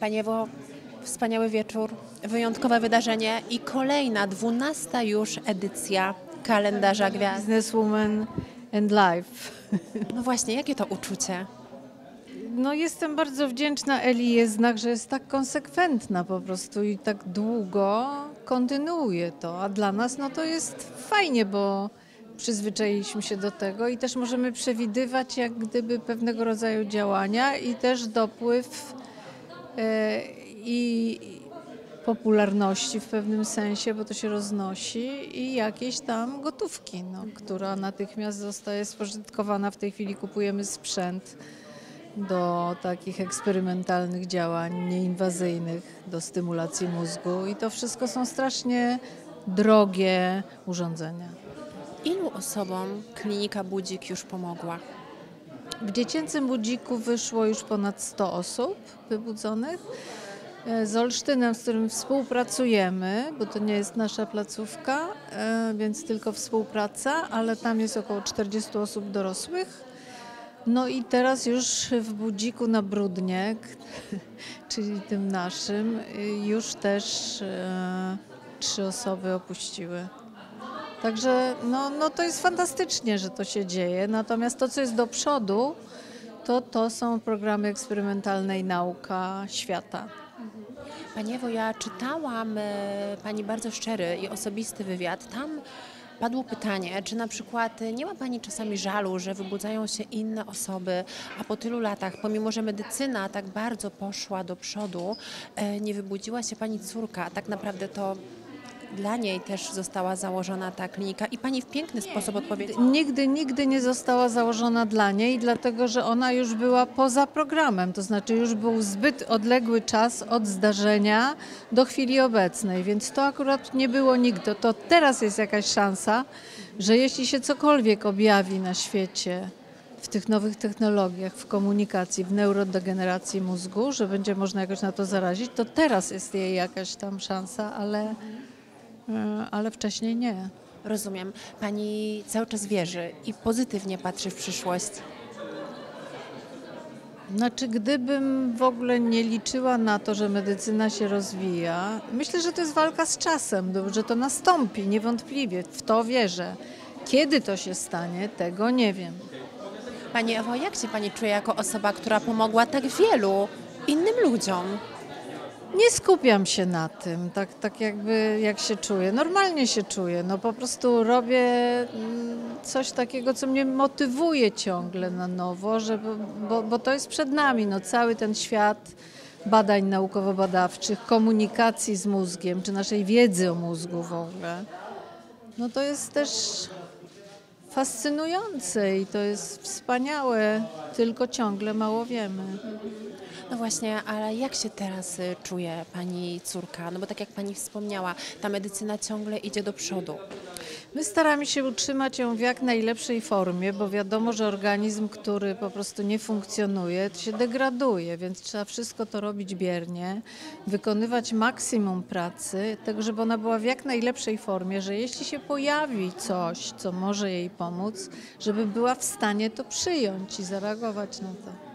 Pani Ewo, wspaniały wieczór, wyjątkowe wydarzenie i kolejna, dwunasta już edycja kalendarza gwiazd. Businesswoman and Life. No właśnie, jakie to uczucie? No jestem bardzo wdzięczna Eli Jezdnak, że jest tak konsekwentna po prostu i tak długo kontynuuje to. A dla nas no to jest fajnie, bo przyzwyczailiśmy się do tego i też możemy przewidywać jak gdyby pewnego rodzaju działania i też dopływ i popularności w pewnym sensie, bo to się roznosi i jakiejś tam gotówki, no, która natychmiast zostaje spożytkowana. W tej chwili kupujemy sprzęt do takich eksperymentalnych działań nieinwazyjnych, do stymulacji mózgu i to wszystko są strasznie drogie urządzenia. Ilu osobom klinika Budzik już pomogła? W dziecięcym budziku wyszło już ponad 100 osób wybudzonych. E, Z Olsztynem, z którym współpracujemy, bo to nie jest nasza placówka, e, więc tylko współpraca, ale tam jest około 40 osób dorosłych. No i teraz już w budziku na Brudniek, czyli tym naszym, y, już też e, trzy osoby opuściły. Także no, no to jest fantastycznie, że to się dzieje. Natomiast to, co jest do przodu, to, to są programy eksperymentalne i nauka świata. Pani Ewo, ja czytałam e, Pani bardzo szczery i osobisty wywiad. Tam padło pytanie, czy na przykład e, nie ma Pani czasami żalu, że wybudzają się inne osoby, a po tylu latach, pomimo że medycyna tak bardzo poszła do przodu, e, nie wybudziła się Pani córka. Tak naprawdę to dla niej też została założona ta klinika i Pani w piękny sposób odpowiedziała. Nigdy, nigdy nie została założona dla niej, dlatego że ona już była poza programem, to znaczy już był zbyt odległy czas od zdarzenia do chwili obecnej, więc to akurat nie było nigdy. To teraz jest jakaś szansa, że jeśli się cokolwiek objawi na świecie, w tych nowych technologiach, w komunikacji, w neurodegeneracji mózgu, że będzie można jakoś na to zarazić, to teraz jest jej jakaś tam szansa, ale, ale wcześniej nie. Rozumiem. Pani cały czas wierzy i pozytywnie patrzy w przyszłość. Znaczy, gdybym w ogóle nie liczyła na to, że medycyna się rozwija, myślę, że to jest walka z czasem, że to nastąpi, niewątpliwie. W to wierzę. Kiedy to się stanie, tego nie wiem. Pani Ewo, jak się Pani czuje jako osoba, która pomogła tak wielu innym ludziom? Nie skupiam się na tym, tak, tak jakby jak się czuję. Normalnie się czuję. No po prostu robię mm, coś takiego, co mnie motywuje ciągle na nowo, żeby, bo, bo to jest przed nami. No, cały ten świat badań naukowo-badawczych, komunikacji z mózgiem, czy naszej wiedzy o mózgu w ogóle. No to jest też fascynujące i to jest wspaniałe, tylko ciągle mało wiemy. No właśnie, ale jak się teraz y, czuje Pani córka? No bo tak jak Pani wspomniała, ta medycyna ciągle idzie do przodu. My staramy się utrzymać ją w jak najlepszej formie, bo wiadomo, że organizm, który po prostu nie funkcjonuje, się degraduje, więc trzeba wszystko to robić biernie, wykonywać maksimum pracy, tak żeby ona była w jak najlepszej formie, że jeśli się pojawi coś, co może jej pomóc, żeby była w stanie to przyjąć i zareagować na to.